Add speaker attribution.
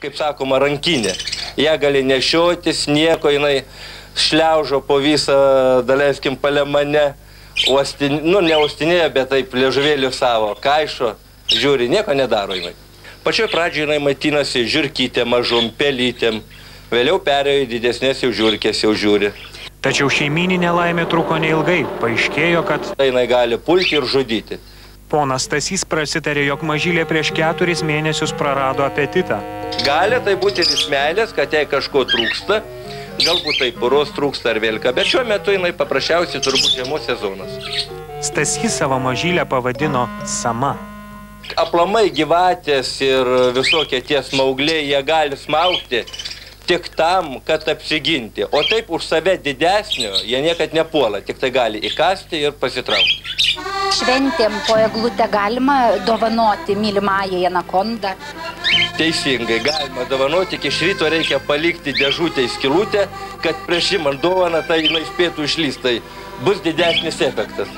Speaker 1: Kaip sakoma, rankinė. Ja gali nešiotis, nieko jinai šliaužo po visą, daleiskim, palemane. Uostin, nu, ne uostinėje, bet taip liežuvėlių savo, kaišo, žiūri, nieko nedaro jinai. Pačioj pradžioje jinai maitinasi žiūrkytėm, mažom, pelytėm. Vėliau perėjo į didesnės jau žiūrkės, jau žiūri.
Speaker 2: Tačiau šeimininė laimė truko neilgai. Paaiškėjo, kad
Speaker 1: Tai jinai gali pulti ir žudyti.
Speaker 2: ponas Stasys prasitarė, jog mažylė prieš keturis mėnesius prarado apetitą.
Speaker 1: Gali tai būti ir iš meilės, kad jai kažko trūksta, galbūt tai poros trūksta ar vėlka, bet šiuo metu jinai paprasčiausiai turbūt žiemos sezonas.
Speaker 2: Stasys savo mažylę pavadino Sama.
Speaker 1: Aplamai gyvatės ir visokie tie smaugliai, jie gali smaugti tik tam, kad apsiginti. O taip už save didesnio jie niekad nepuola, tik tai gali įkasti ir pasitraukti.
Speaker 3: Šventėm po eglutę galima dovanoti mylimąjį anakondą.
Speaker 1: Teisingai, galima dovanoti, iki iš ryto reikia palikti dėžutę į skilutę, kad prieš imant dovaną tai jinai spėtų išlysti, tai bus didesnis efektas.